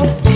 Oh.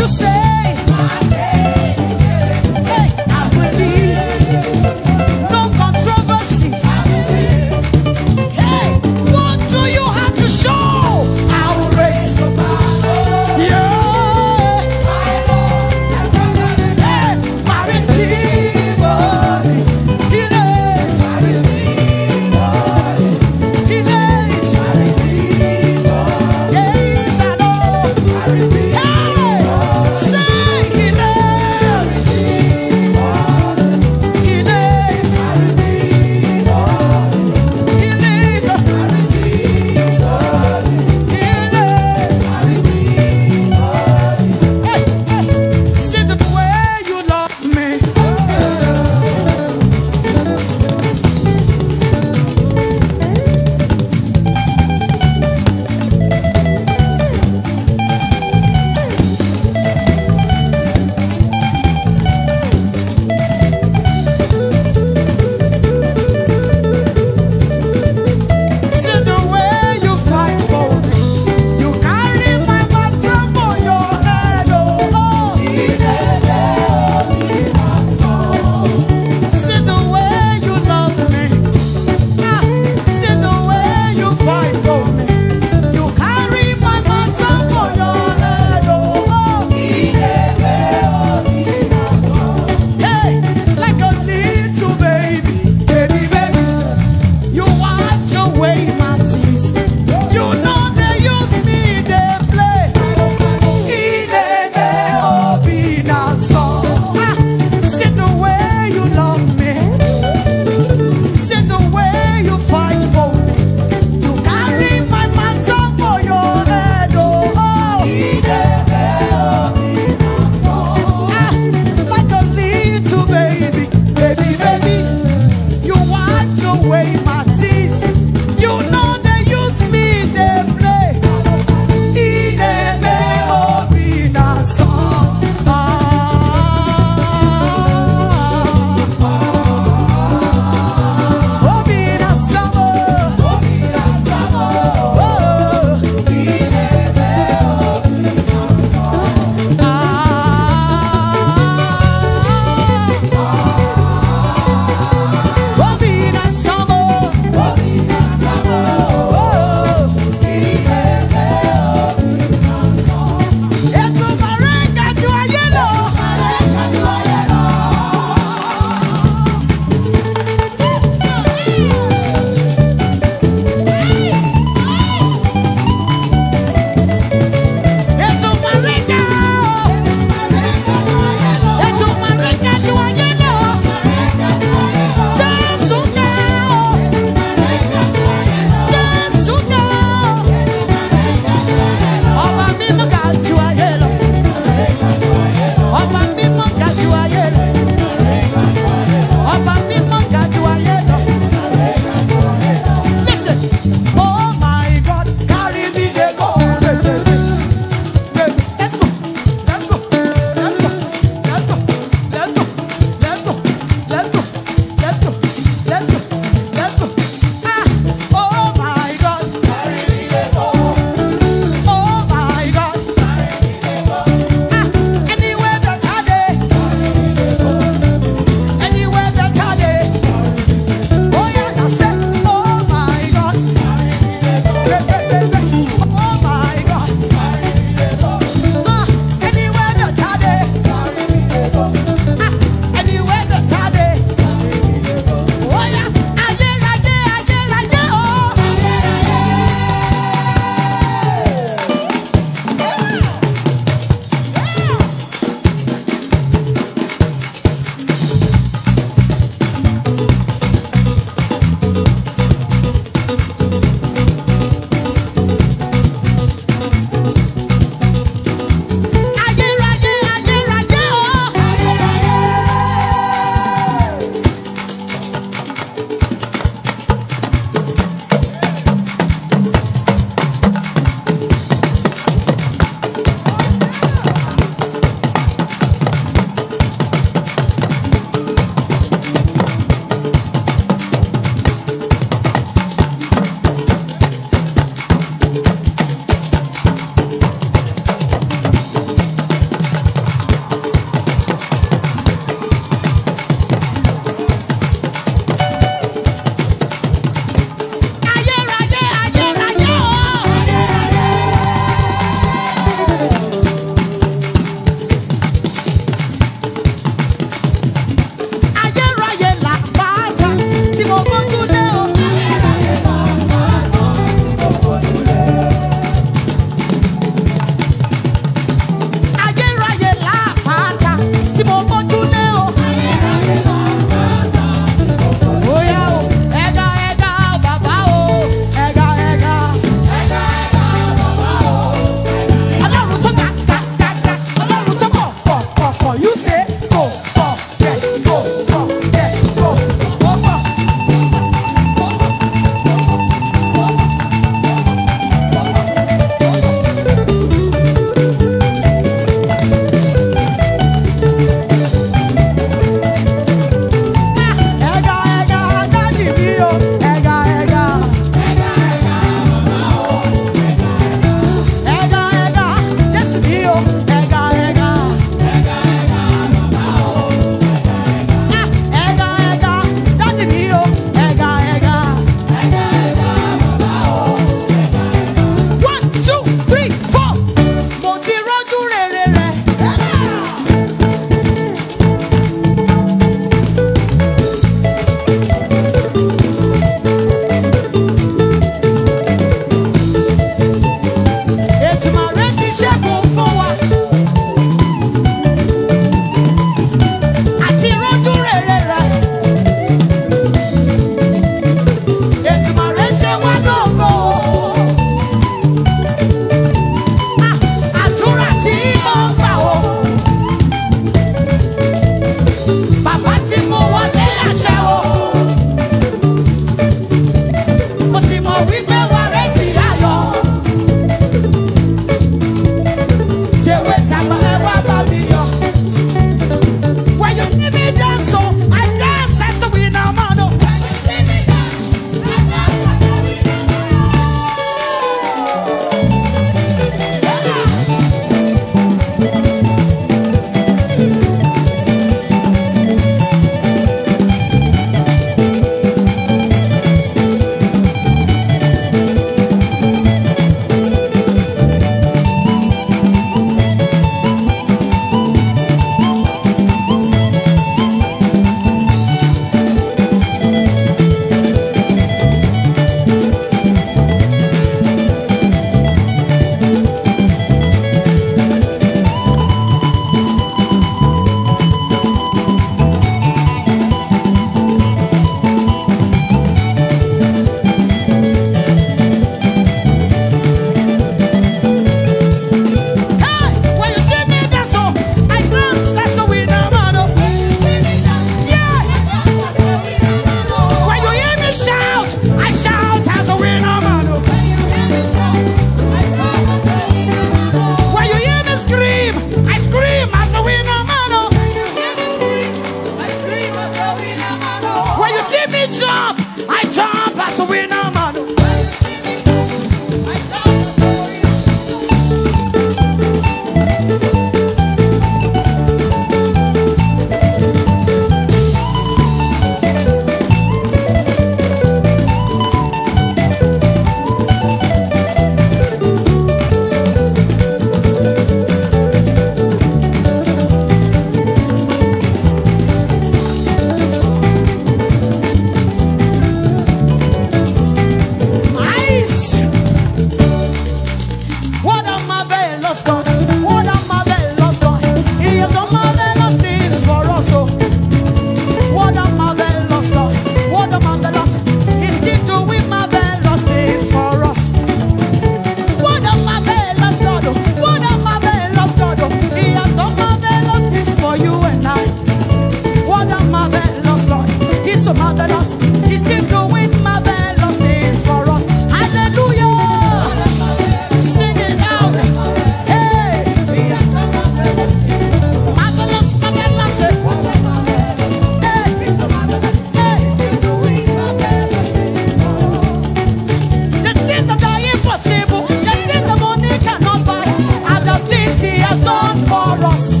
jealous.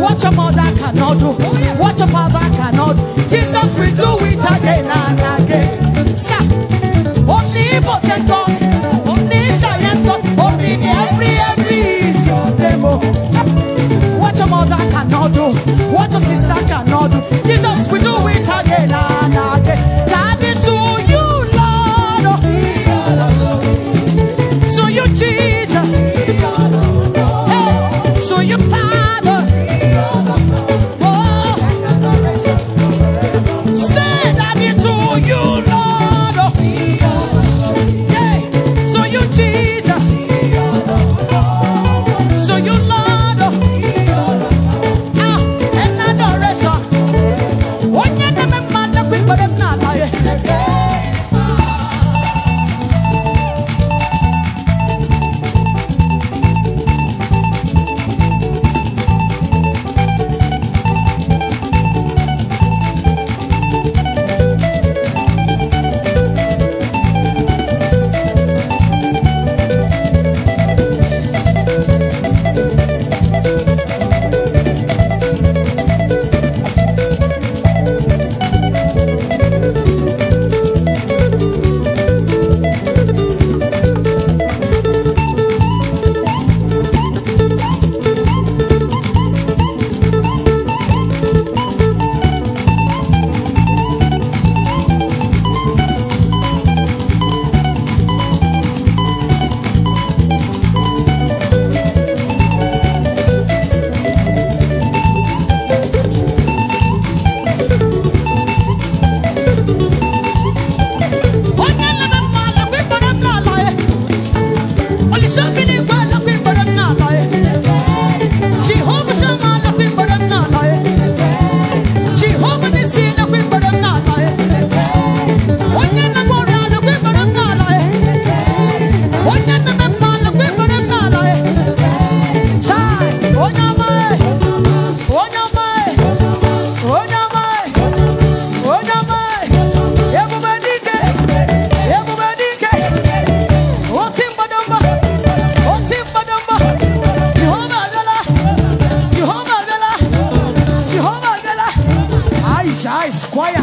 What your mother cannot do, what your father cannot Jesus will do it again.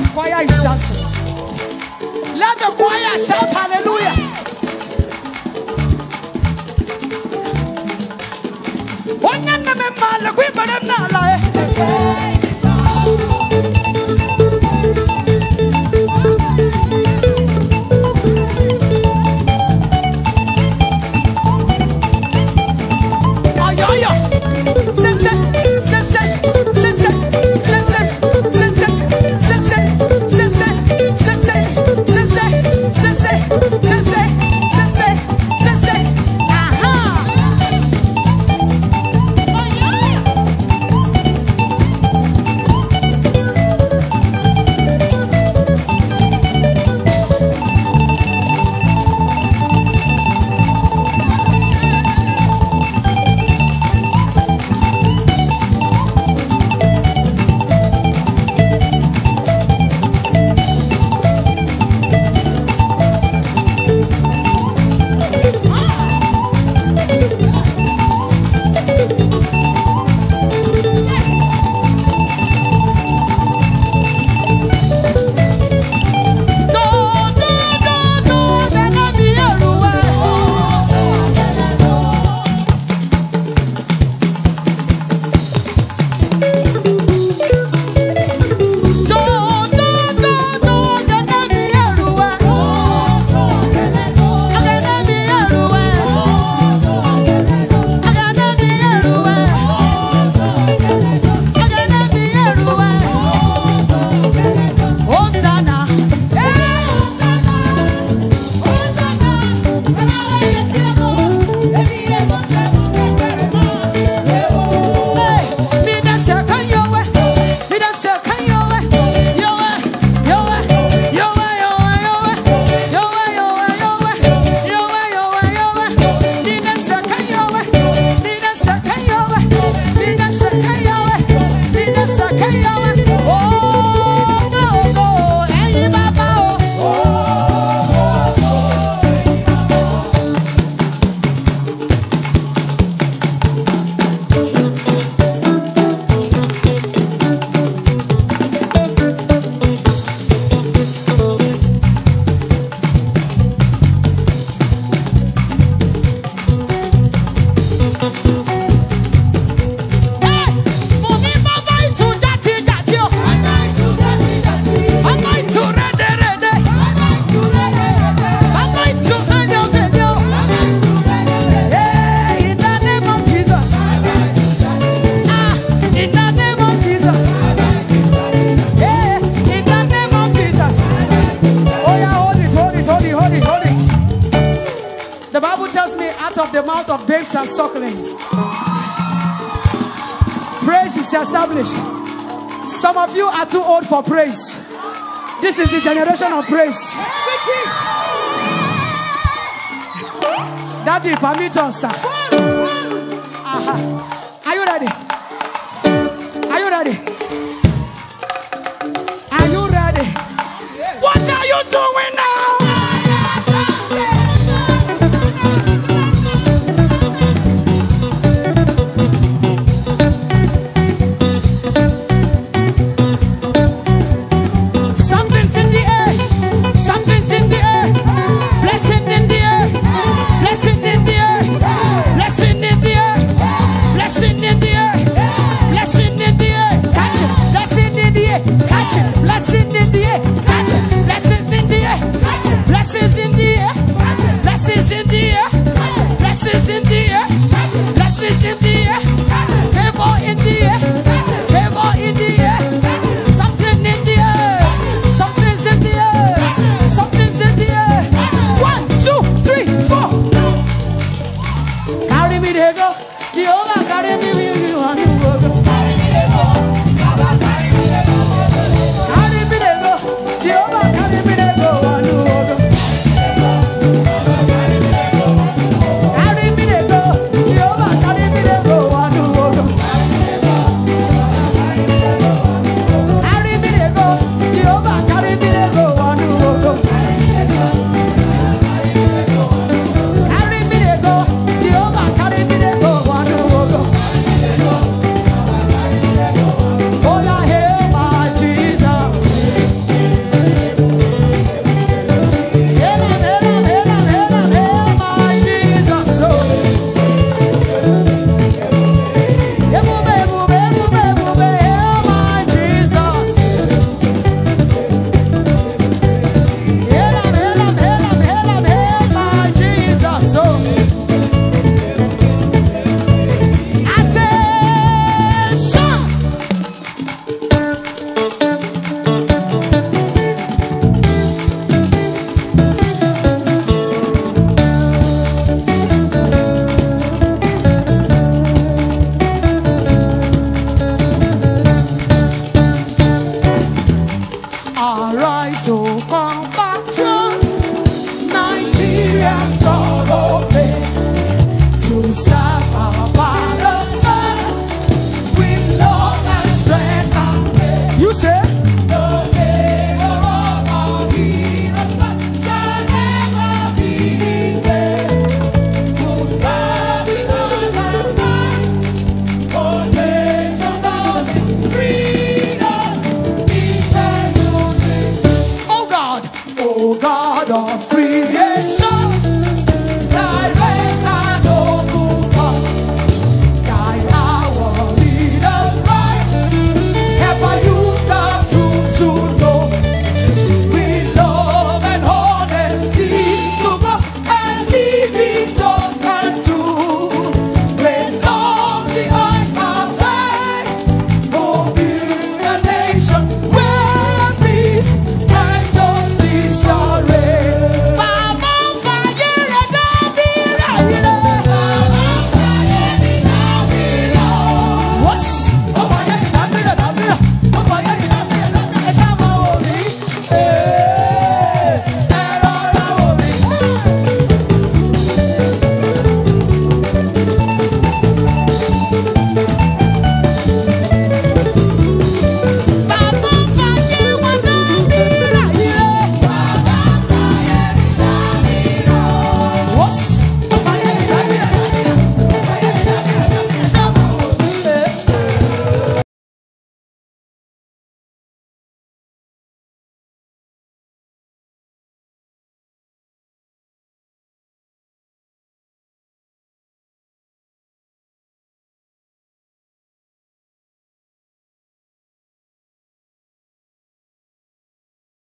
the choir is dancing. Let the choir shout hallelujah. One and the member, the. finished. Some of you are too old for praise. This is the generation of praise. Daddy, permit us, sir.